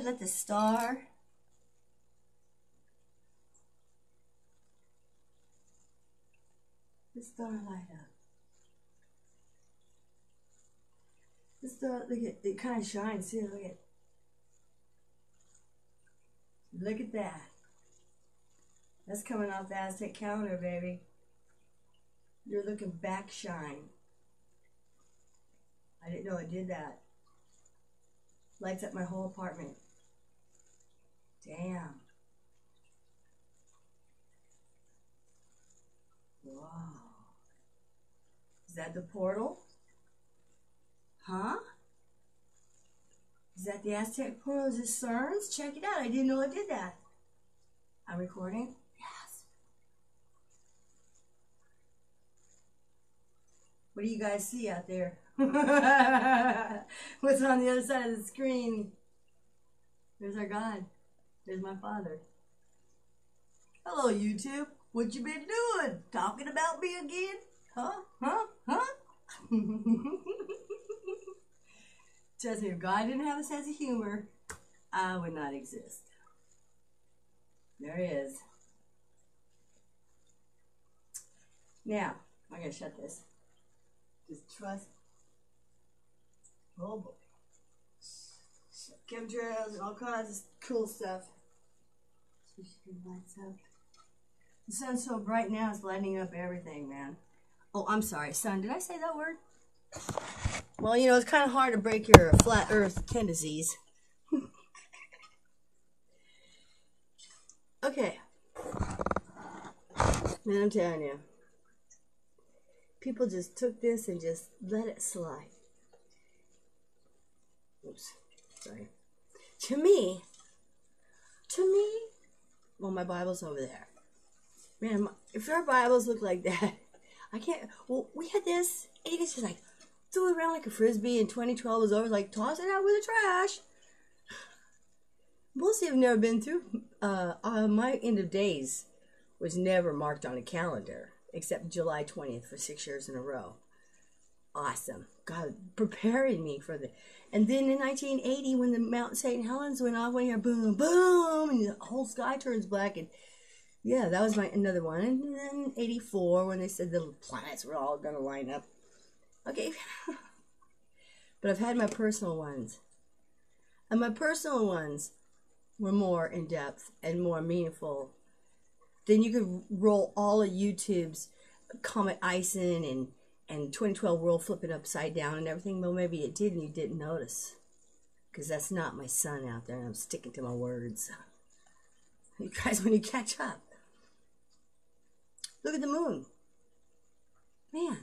I'd let the star the star light up. The star, look at it kind of shines too. Look at look at that. That's coming off the Aztec calendar, baby. You're looking back shine. I didn't know it did that. Lights up my whole apartment. Damn. Wow. Is that the portal? Huh? Is that the Aztec portal? Is it CERN's? Check it out. I didn't know it did that. I'm recording? Yes. What do you guys see out there? What's on the other side of the screen? There's our God. There's my Father. Hello, YouTube. What you been doing? Talking about me again? Huh? Huh? Huh? Me, if God didn't have a sense of humor, I would not exist. There he is. Now, I'm going to shut this. Just trust. Oh boy. Chemtrails and all kinds of cool stuff. lights up. The sun's so bright now, it's lighting up everything, man. Oh, I'm sorry, sun. Did I say that word? Well, you know, it's kind of hard to break your flat earth tendencies. okay. Man, I'm telling you. People just took this and just let it slide. Oops. Sorry. To me, to me, well, my Bible's over there. Man, if our Bibles look like that, I can't. Well, we had this, and you just like threw it around like a frisbee, and 2012 was over. Like toss it out with the trash. Most of you have never been through. Uh, uh, my end of days was never marked on a calendar except July 20th for six years in a row. Awesome. God preparing me for the. And then in 1980, when the Mount St. Helens went off, when here, boom, boom, and the whole sky turns black, and yeah, that was my another one. And then 84, when they said the planets were all going to line up. Okay. but I've had my personal ones. And my personal ones were more in depth and more meaningful. Then you could roll all of YouTube's Comet Ison and, and 2012 World flipping upside down and everything. Well, maybe it did and you didn't notice. Because that's not my sun out there and I'm sticking to my words. You guys, when you catch up, Look at the moon. Man,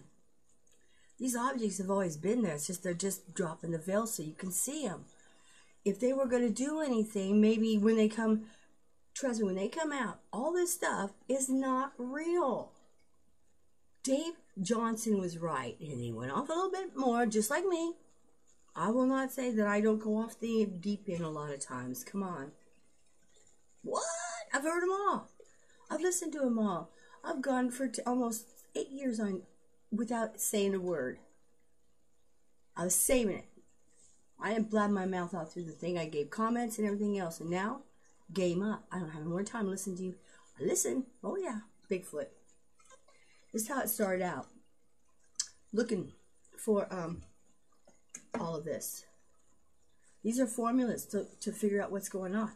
these objects have always been there. It's just they're just dropping the veil so you can see them. If they were going to do anything, maybe when they come, trust me, when they come out, all this stuff is not real. Dave Johnson was right, and he went off a little bit more, just like me. I will not say that I don't go off the deep end a lot of times. Come on. What? I've heard them all. I've listened to them all. I've gone for t- almost eight years on without saying a word. I was saving it. I didn't blab my mouth out through the thing. I gave comments and everything else, and now game up. I don't have more time to listen to you. I listen. Oh yeah, Bigfoot. This is how it started out. Looking for um all of this. These are formulas to, to figure out what's going on.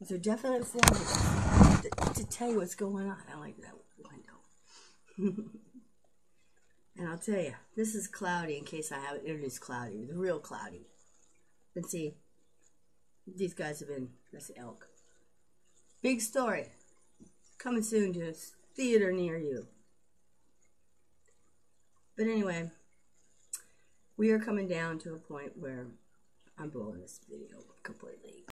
These are definite formulas to, to tell you what's going on. I like that window. and I'll tell you, this is cloudy in case I haven't introduced cloudy. The real cloudy. And see, these guys have been, that's elk. Big story. Coming soon to a theater near you. But anyway, we are coming down to a point where I'm blowing this video completely.